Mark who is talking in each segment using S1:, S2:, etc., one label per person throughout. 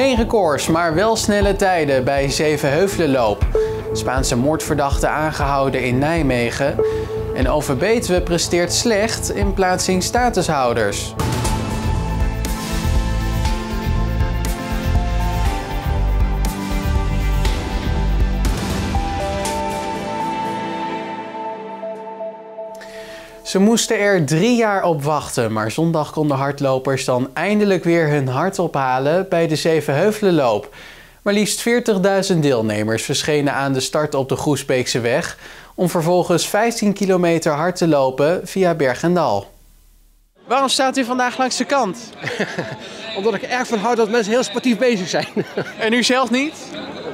S1: Geen records, maar wel snelle tijden bij Zevenheuvelenloop. Spaanse moordverdachte aangehouden in Nijmegen. En Overbetuwe presteert slecht in plaatsing statushouders. Ze moesten er drie jaar op wachten, maar zondag konden hardlopers dan eindelijk weer hun hart ophalen bij de Zevenheuvelenloop. Maar liefst 40.000 deelnemers verschenen aan de start op de Groesbeekse weg om vervolgens 15 kilometer hard te lopen via Bergendal. Waarom staat u vandaag langs de kant?
S2: Omdat ik erg van houd dat mensen heel sportief bezig zijn.
S1: En u zelf niet?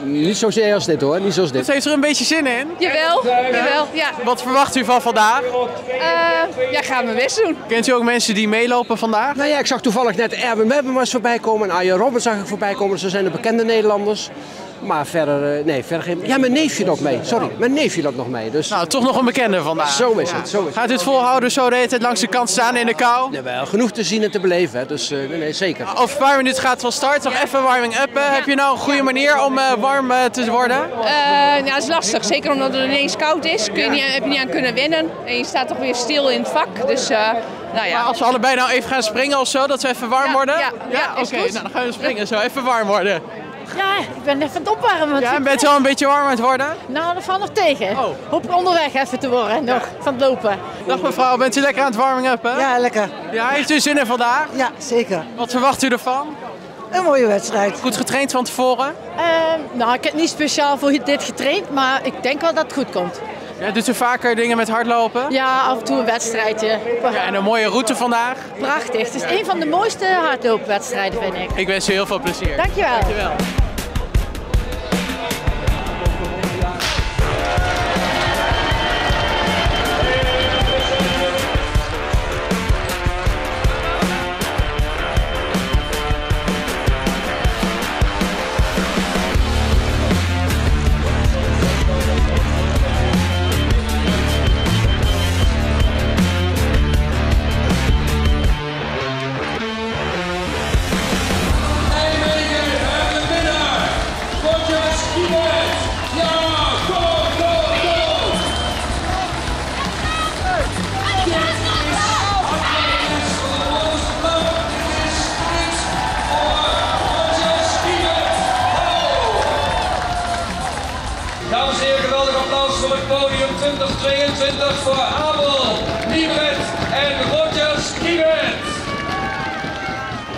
S2: Niet zozeer als dit hoor, niet zoals dit.
S1: Dus heeft er een beetje zin in?
S3: Jawel, jawel, ja.
S1: Wat verwacht u van vandaag?
S3: Uh, ja, gaan we best doen.
S1: Kent u ook mensen die meelopen vandaag?
S2: Nou ja, ik zag toevallig net Erwin Webber voorbij komen en Arjen Robben zag ik voorbij komen. Ze zijn de bekende Nederlanders. Maar verder, eh, nee, verder geen... Ja, mijn neefje loopt mee. Sorry, mijn neefje loopt nog mee. Dus...
S1: Nou, toch nog een bekende vandaag.
S2: Zo is het, zo is het.
S1: Gaat u het volhouden zo de hele tijd langs de kant staan in de kou?
S2: Nee, wel genoeg te zien en te beleven, hè. dus uh, nee, zeker.
S1: Over een paar minuten gaat het van start. Nog even warming up. Heb je nou een goede manier om uh, warm te worden?
S3: nou, dat is lastig. Zeker omdat het ineens koud is. Kun je niet, heb je niet aan kunnen winnen. En je staat toch weer stil in het vak. Dus nou ja.
S1: Maar als we allebei nou even gaan springen of zo, dat we even warm
S3: ja,
S1: worden?
S3: Ja, ja,
S1: oké. Nou, dan gaan we springen. Zo, even warm worden.
S4: Ja, ik ben even aan het opwarmen.
S1: Ja, en bent u al een beetje warm aan het worden?
S4: Nou, dat valt nog tegen.
S1: Oh.
S4: Hoop onderweg even te worden nog, van het lopen.
S1: Dag mevrouw, bent u lekker aan het warming up, hè?
S5: Ja, lekker.
S1: Ja, heeft u zin in vandaag?
S5: Ja, zeker.
S1: Wat verwacht u ervan?
S5: Een mooie wedstrijd.
S1: Goed getraind van tevoren?
S4: Uh, nou, ik heb niet speciaal voor dit getraind, maar ik denk wel dat het goed komt.
S1: Ja, doet u vaker dingen met hardlopen?
S4: Ja, af en toe een wedstrijdje.
S1: Ja, en een mooie route vandaag?
S4: Prachtig. Het is een van de mooiste hardloopwedstrijden, vind ik.
S1: Ik wens u heel veel plezier.
S4: Dankjewel.
S1: Dankjewel.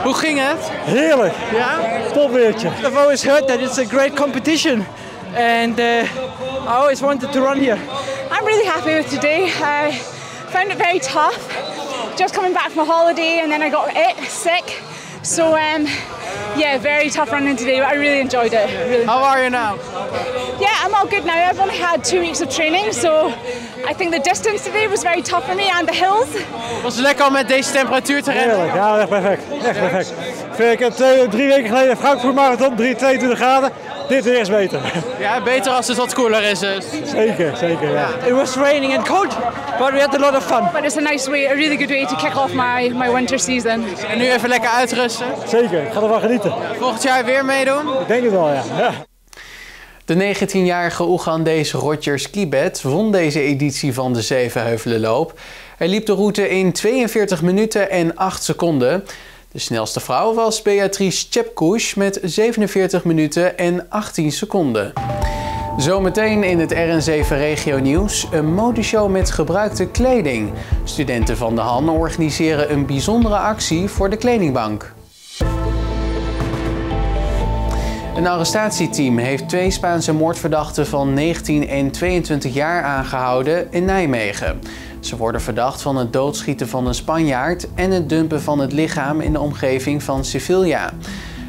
S1: Hoe ging het?
S6: Heerlijk.
S1: Ja?
S6: Topweertje.
S7: I've always heard that it's a great competition and uh, I always wanted to run here.
S8: I'm really happy with today. I found it very tough. Just coming back from a holiday and then I got it sick. So um, yeah, very tough running today, but I really enjoyed it. Really.
S1: How are you now?
S8: Yeah, I'm all good now. I've only had two weeks of training, so I think the distance today was very tough for me and the hills.
S1: Was het lekker om met deze temperatuur te rennen?
S6: Heerlijk, ja, echt perfect. Echt perfect. Ik heb twee, drie weken geleden Frankfurt Marathon, 3, 22 graden. Dit weer is beter.
S1: Ja, beter als het wat koeler is dus.
S6: Zeker, zeker, ja.
S7: It was raining and cold, but we had a lot of fun.
S8: But it's a nice way, a really good way to kick off my, my winter season.
S1: En nu even lekker uitrusten.
S6: Zeker, ik ga ervan genieten.
S1: Volgend jaar weer meedoen?
S6: Ik denk het wel, ja. ja.
S1: De 19-jarige Oegandese Rogers Kibet won deze editie van de Zevenheuvelenloop. Hij liep de route in 42 minuten en 8 seconden. De snelste vrouw was Beatrice Tjepkoes met 47 minuten en 18 seconden. Zometeen in het RN7 Regio Nieuws een modeshow met gebruikte kleding. Studenten van de Han organiseren een bijzondere actie voor de kledingbank. Een arrestatieteam heeft twee Spaanse moordverdachten van 19 en 22 jaar aangehouden in Nijmegen. Ze worden verdacht van het doodschieten van een Spanjaard en het dumpen van het lichaam in de omgeving van Sevilla.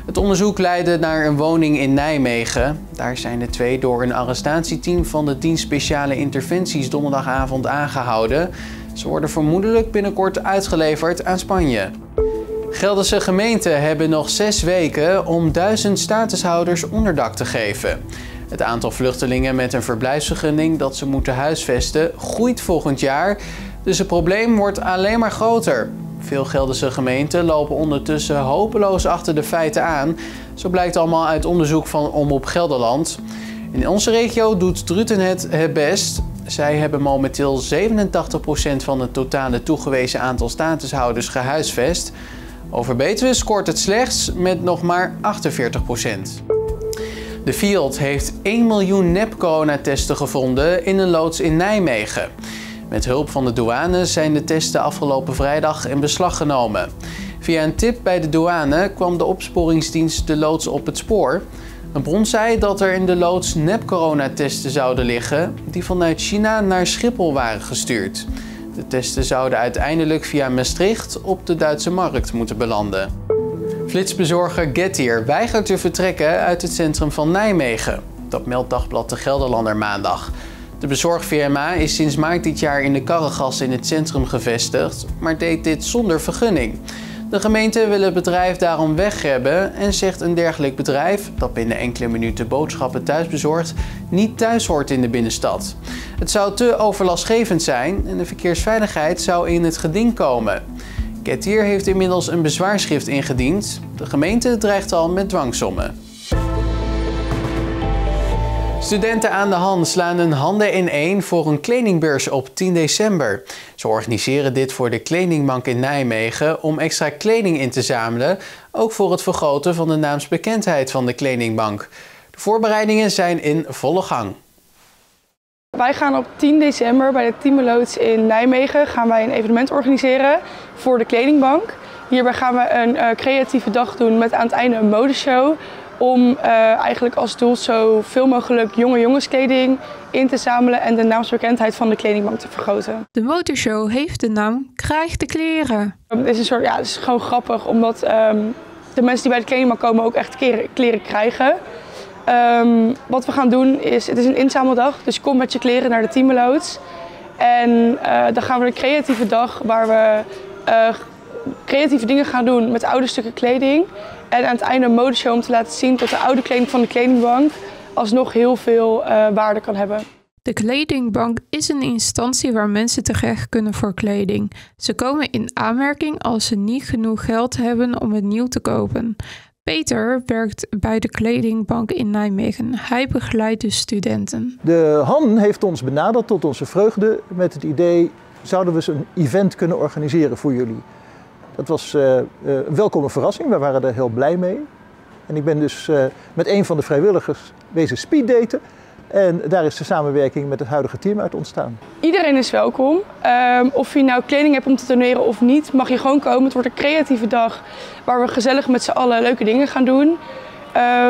S1: Het onderzoek leidde naar een woning in Nijmegen. Daar zijn de twee door een arrestatieteam van de dienst speciale interventies donderdagavond aangehouden. Ze worden vermoedelijk binnenkort uitgeleverd aan Spanje. Gelderse gemeenten hebben nog zes weken om duizend statushouders onderdak te geven. Het aantal vluchtelingen met een verblijfsvergunning dat ze moeten huisvesten groeit volgend jaar, dus het probleem wordt alleen maar groter. Veel Gelderse gemeenten lopen ondertussen hopeloos achter de feiten aan. Zo blijkt allemaal uit onderzoek van Omroep Gelderland. In onze regio doet Druten het het best. Zij hebben momenteel 87% van het totale toegewezen aantal statushouders gehuisvest. Over Betuwe scoort het slechts met nog maar 48%. De Fiat heeft 1 miljoen nep-coronatesten gevonden in een loods in Nijmegen. Met hulp van de douane zijn de testen afgelopen vrijdag in beslag genomen. Via een tip bij de douane kwam de opsporingsdienst de loods op het spoor. Een bron zei dat er in de loods nep-coronatesten zouden liggen die vanuit China naar Schiphol waren gestuurd. De testen zouden uiteindelijk via Maastricht op de Duitse markt moeten belanden. Flitsbezorger Gettier weigert te vertrekken uit het centrum van Nijmegen. Dat meldt Dagblad de Gelderlander maandag. De bezorgfirma is sinds maart dit jaar in de Karregas in het centrum gevestigd, maar deed dit zonder vergunning. De gemeente wil het bedrijf daarom weg hebben en zegt een dergelijk bedrijf, dat binnen enkele minuten boodschappen thuis bezorgt, niet thuis hoort in de binnenstad. Het zou te overlastgevend zijn en de verkeersveiligheid zou in het geding komen. Gettier heeft inmiddels een bezwaarschrift ingediend. De gemeente dreigt al met dwangsommen. Studenten aan de hand slaan hun handen in één voor een kledingbeurs op 10 december. Ze organiseren dit voor de Kledingbank in Nijmegen om extra kleding in te zamelen, ook voor het vergroten van de naamsbekendheid van de Kledingbank. De voorbereidingen zijn in volle gang.
S9: Wij gaan op 10 december bij de Teameloods in Nijmegen gaan wij een evenement organiseren voor de Kledingbank. Hierbij gaan we een uh, creatieve dag doen met aan het einde een modeshow om uh, eigenlijk als doel zoveel mogelijk jonge jongenskleding in te zamelen en de naamsbekendheid van de kledingbank te vergroten.
S10: De motorshow heeft de naam Krijg de kleren.
S9: Het is, een soort, ja, het is gewoon grappig omdat um, de mensen die bij de kledingbank komen ook echt kleren, kleren krijgen. Um, wat we gaan doen is, het is een inzameldag, dus kom met je kleren naar de teamloads. En uh, dan gaan we een creatieve dag waar we uh, creatieve dingen gaan doen met oude stukken kleding. En aan het einde een modeshow om te laten zien dat de oude kleding van de kledingbank alsnog heel veel uh, waarde kan hebben.
S10: De kledingbank is een instantie waar mensen terecht kunnen voor kleding. Ze komen in aanmerking als ze niet genoeg geld hebben om het nieuw te kopen. Peter werkt bij de kledingbank in Nijmegen. Hij begeleidt de studenten.
S11: De Han heeft ons benaderd tot onze vreugde met het idee: zouden we eens een event kunnen organiseren voor jullie? Dat was uh, uh, een welkome verrassing, we waren er heel blij mee. En ik ben dus uh, met een van de vrijwilligers wezen speeddaten. En daar is de samenwerking met het huidige team uit ontstaan.
S9: Iedereen is welkom. Um, of je nou kleding hebt om te doneren of niet, mag je gewoon komen. Het wordt een creatieve dag waar we gezellig met z'n allen leuke dingen gaan doen.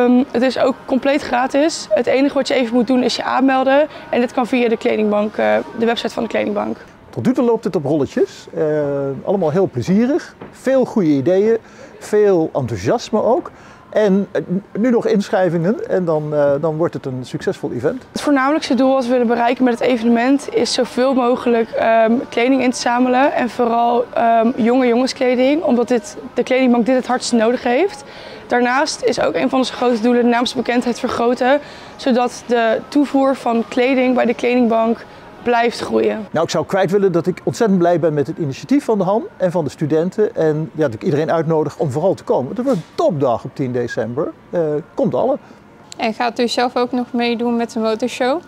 S9: Um, het is ook compleet gratis. Het enige wat je even moet doen is je aanmelden. En dit kan via de kledingbank, de website van de kledingbank.
S11: Tot nu toe loopt het op rolletjes. Uh, allemaal heel plezierig. Veel goede ideeën. Veel enthousiasme ook. En nu nog inschrijvingen en dan, uh, dan wordt het een succesvol event.
S9: Het voornamelijkste doel wat we willen bereiken met het evenement is zoveel mogelijk um, kleding in te zamelen. En vooral um, jonge jongenskleding, omdat dit, de kledingbank dit het hardst nodig heeft. Daarnaast is ook een van onze grote doelen de naamsbekendheid vergroten. Zodat de toevoer van kleding bij de kledingbank blijft groeien.
S11: Nou, ik zou kwijt willen dat ik ontzettend blij ben met het initiatief van de HAN en van de studenten. En ja, dat ik iedereen uitnodig om vooral te komen. Het wordt een topdag op 10 december. Uh, komt alle.
S10: En gaat u zelf ook nog meedoen met de motorshow?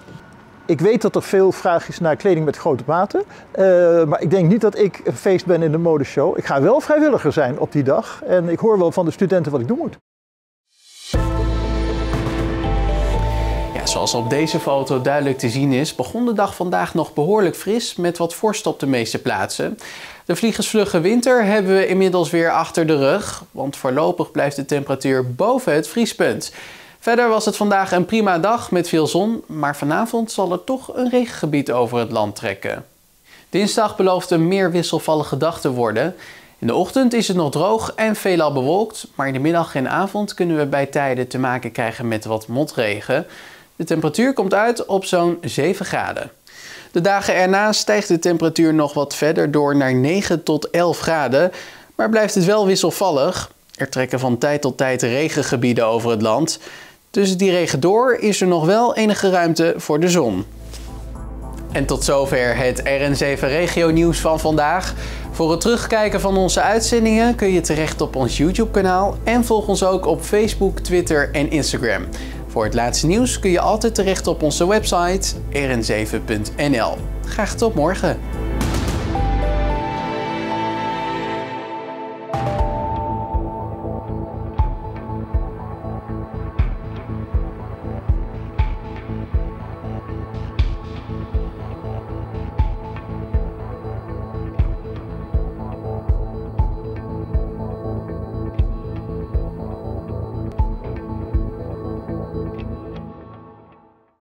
S11: Ik weet dat er veel vraag is naar kleding met grote maten. Uh, maar ik denk niet dat ik een feest ben in de modeshow. Ik ga wel vrijwilliger zijn op die dag. En ik hoor wel van de studenten wat ik doen moet.
S1: Zoals op deze foto duidelijk te zien is, begon de dag vandaag nog behoorlijk fris met wat vorst op de meeste plaatsen. De vliegensvlugge winter hebben we inmiddels weer achter de rug, want voorlopig blijft de temperatuur boven het vriespunt. Verder was het vandaag een prima dag met veel zon, maar vanavond zal er toch een regengebied over het land trekken. Dinsdag belooft een meer wisselvallige dag te worden. In de ochtend is het nog droog en veelal bewolkt, maar in de middag en avond kunnen we bij tijden te maken krijgen met wat motregen. De temperatuur komt uit op zo'n 7 graden. De dagen erna stijgt de temperatuur nog wat verder door naar 9 tot 11 graden, maar blijft het wel wisselvallig. Er trekken van tijd tot tijd regengebieden over het land. Tussen die regen door is er nog wel enige ruimte voor de zon. En tot zover het RN7 Regio nieuws van vandaag. Voor het terugkijken van onze uitzendingen kun je terecht op ons YouTube kanaal en volg ons ook op Facebook, Twitter en Instagram. Voor het laatste nieuws kun je altijd terecht op onze website rn7.nl. Graag tot morgen!